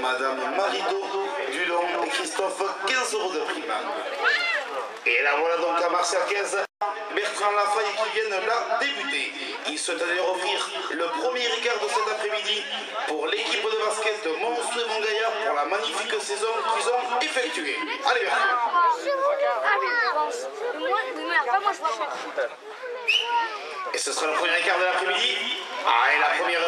Madame Marido Dulon et Christophe, 15 euros de prime. Et la voilà donc à Marseille à 15. Bertrand Lafaille qui vient de la débuter. Il souhaite d'ailleurs offrir le premier Ricard de cet après-midi pour l'équipe de basket de Monstre et Montgaillard pour la magnifique saison qu'ils ont effectuée. Allez, Bertrand. Et ce sera le premier Ricard de l'après-midi. Ah, et la première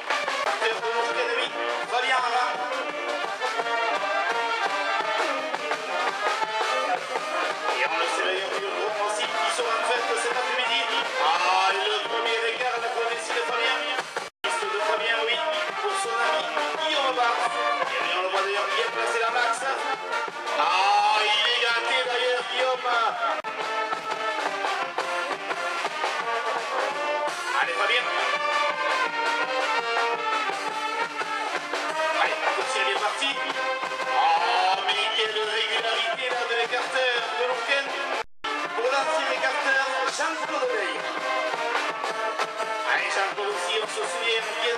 Alexandro de Rey. A ella producción Sofía Miguel